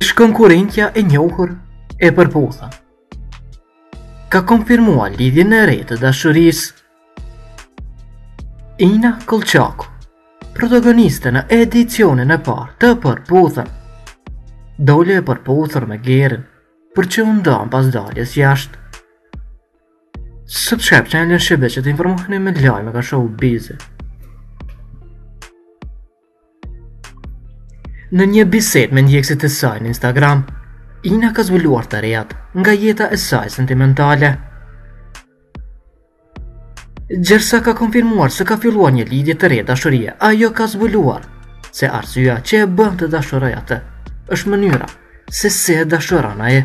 Ish-konkurentja e njohur e Përputhen ka konfirmuar lidhjen e re të dashurisë Ina Kolçaku, protagoniste në edicionin e parë të Përputhen, doli e përputhur me Gerën, por që u ndanë pas daljes jashtë. Subscribe channelin Shqipe që të informoheni me lajme nga showbizi. Në një bisedë me ndjekësit e saj në Instagram, Ina ka zbuluar të rejat nga jeta e saj sentimentale. Gjersa ka konfirmuar se ka filluar një lidje të re dashurie, ajo ka zbuluar se arsyeja që e bën të dashurojë atë është mënyra se si e dashuron ai.